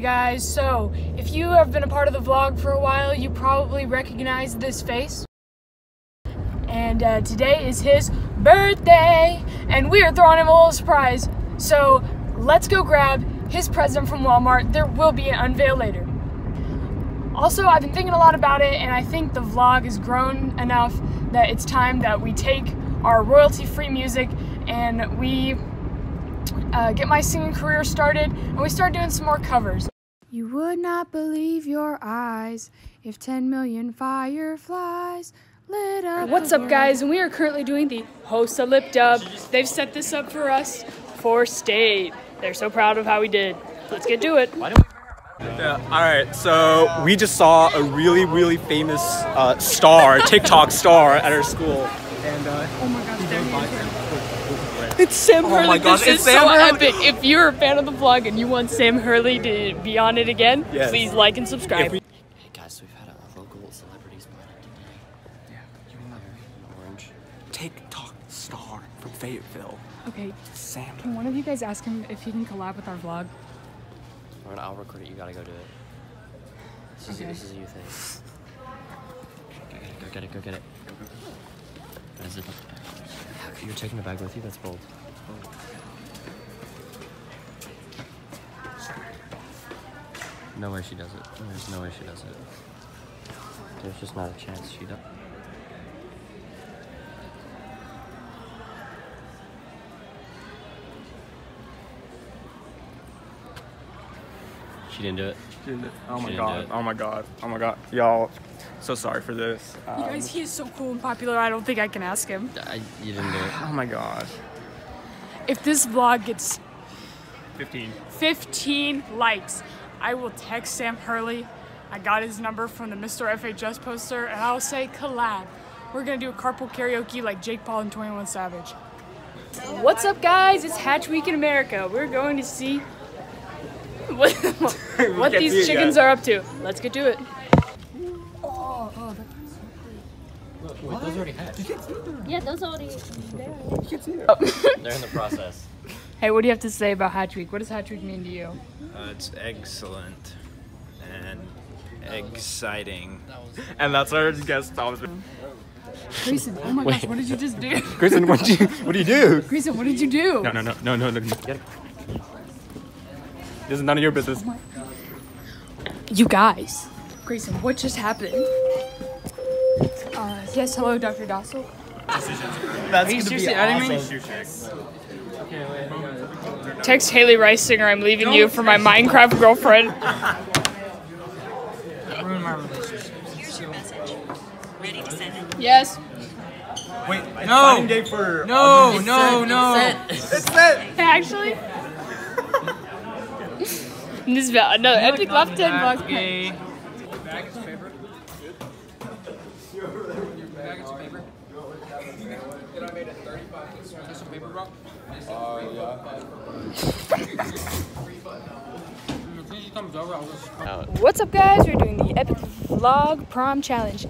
Guys, so if you have been a part of the vlog for a while, you probably recognize this face. And uh, today is his birthday, and we are throwing him a little surprise. So let's go grab his present from Walmart. There will be an unveil later. Also, I've been thinking a lot about it, and I think the vlog has grown enough that it's time that we take our royalty-free music and we uh, get my singing career started, and we started doing some more covers. You would not believe your eyes if 10 million fireflies lit up. What's up, guys? And we are currently doing the Hosa Lip Dub. They've set this up for us for state. They're so proud of how we did. Let's get to it. Yeah, all right, so we just saw a really, really famous uh, star, TikTok star at our school. And, uh, Oh my gosh, It's Sam Oh Hurley. my gosh, this it's is Sam so Hurley. epic. If you're a fan of the vlog and you want Sam Hurley to be on it again, Yes. please like and subscribe. We- Hey guys, we've had a local celebrity spotted today. Yeah. You want an orange? TikTok star from Fayetteville, okay, Sam. can one of you guys ask him if he can collab with our vlog? Or I'll record it, you gotta go do it. This is, Okay. this is a you thing. Go get it, go get it, go get it. What is it? You're taking the bag with you? That's bold. No way she does it. There's no way she does it. There's just not a chance she does. She didn't do it. She didn't do it. Oh my god, oh my god, oh my god. Y'all, so sorry for this. You Um, guys, he is so cool and popular. I don't think I can ask him. I, you didn't do it. oh my god. If this vlog gets 15. 15 likes, I will text Sam Hurley. I got his number from the Mr. FHS poster, and I'll say collab. We're gonna do a carpool karaoke like Jake Paul and 21 Savage. What's up, guys? It's Hatch Week in America. We're going to see what, what these chickens yet. are up to. Let's get to it. Yeah, those already. They're in the process. Hey, what do you have to say about Hatch Week? What does Hatch Week mean to you? Uh, it's excellent and exciting. And that's our guest, Thomas. Grayson, oh my gosh, what did you just do? Grayson, what do you, what do you do? Grayson, what did you do? No, no, no, no, no, no. No. This is none of your business. You guys. Grayson, what just happened? Uh, yes, hello, Dr. Dossel. That's Are you gonna be seriously adding me? Text Haley Rice Singer, I'm leaving you for my Minecraft girlfriend. Ruin my relationship. Here's your message. Ready to send it? Yes. Wait, no. day for No, no, no. Actually. this is about another epic Lof10 vlog. Okay. What's up, guys? We're doing the epic vlog prom challenge.